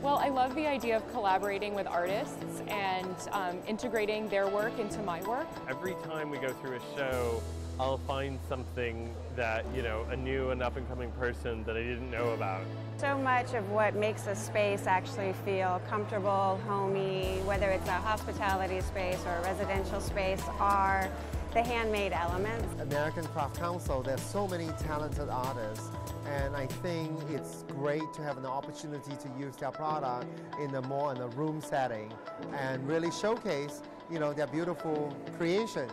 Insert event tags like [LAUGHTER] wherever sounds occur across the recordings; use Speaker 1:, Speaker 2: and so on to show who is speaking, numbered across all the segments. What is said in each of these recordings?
Speaker 1: Well, I love the idea of collaborating with artists and um, integrating their work into my work.
Speaker 2: Every time we go through a show, I'll find something that, you know, a new and up and coming person that I didn't know about.
Speaker 3: So much of what makes a space actually feel comfortable, homey, whether it's a hospitality space or a residential space, are the handmade elements.
Speaker 4: American Craft Council, there's so many talented artists and I think it's great to have an opportunity to use their product in a more in a room setting and really showcase, you know, their beautiful creation.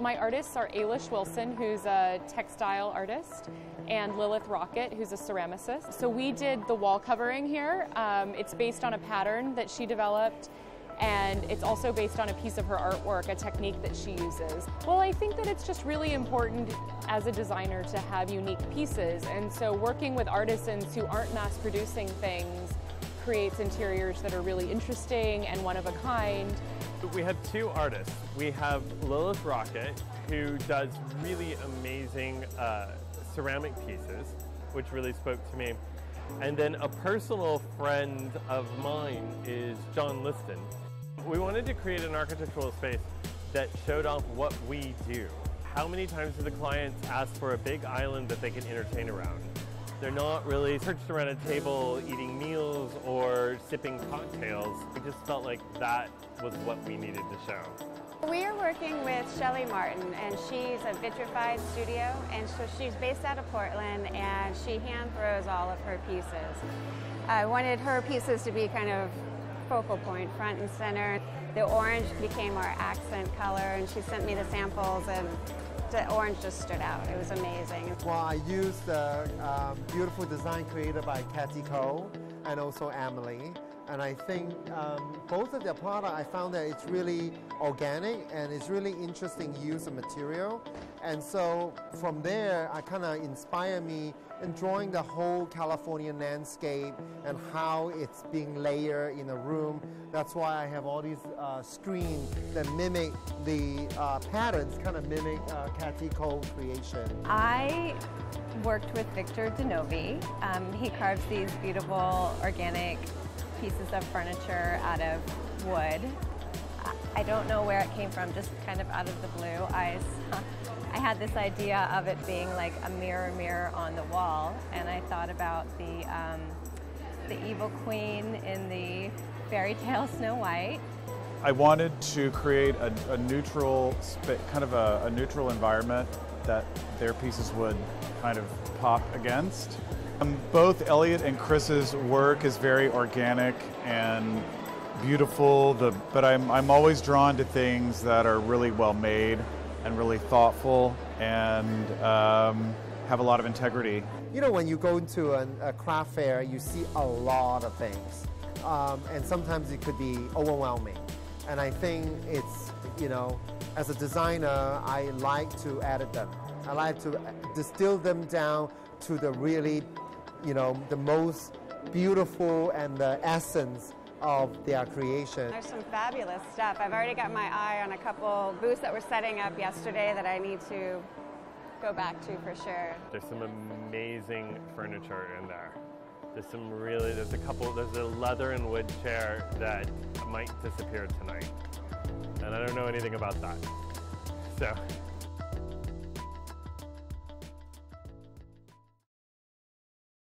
Speaker 1: My artists are Ailish Wilson, who's a textile artist, and Lilith Rocket, who's a ceramicist. So we did the wall covering here. Um, it's based on a pattern that she developed and it's also based on a piece of her artwork, a technique that she uses. Well, I think that it's just really important as a designer to have unique pieces, and so working with artisans who aren't mass producing things creates interiors that are really interesting and one of a kind.
Speaker 2: We have two artists. We have Lilith Rocket, who does really amazing uh, ceramic pieces, which really spoke to me. And then a personal friend of mine is John Liston. We wanted to create an architectural space that showed off what we do. How many times do the clients ask for a big island that they can entertain around? They're not really perched around a table eating meals or sipping cocktails. We just felt like that was what we needed to show.
Speaker 3: We are working with Shelly Martin and she's a vitrified studio and so she's based out of Portland and she hand throws all of her pieces. I wanted her pieces to be kind of focal point, front and center. The orange became our accent color and she sent me the samples and the orange just stood out. It was amazing.
Speaker 4: Well, I used the um, beautiful design created by Kathy Cole and also Emily. And I think um, both of their product, I found that it's really organic and it's really interesting use of material. And so from there, I kind of inspire me in drawing the whole California landscape and how it's being layered in a room. That's why I have all these uh, screens that mimic the uh, patterns, kind of mimic uh, Kathy Cole creation.
Speaker 5: I worked with Victor DiNovi. Um, he carves these beautiful organic pieces of furniture out of wood. I don't know where it came from, just kind of out of the blue. I, [LAUGHS] I had this idea of it being like a mirror mirror on the wall, and I thought about the, um, the evil queen in the fairy [LAUGHS] tale Snow White.
Speaker 6: I wanted to create a, a neutral, kind of a, a neutral environment that their pieces would kind of pop against. Um, both Elliot and Chris's work is very organic and beautiful, the, but I'm, I'm always drawn to things that are really well made and really thoughtful and um, have a lot of integrity.
Speaker 4: You know, when you go into a, a craft fair, you see a lot of things, um, and sometimes it could be overwhelming. And I think it's, you know, as a designer, I like to edit them. I like to distill them down to the really, you know, the most beautiful and the essence of their creation.
Speaker 3: There's some fabulous stuff. I've already got my eye on a couple booths that were setting up yesterday that I need to go back to for sure.
Speaker 2: There's some amazing furniture in there. There's some really, there's a couple, there's a leather and wood chair that might disappear tonight. And I don't know anything about that. So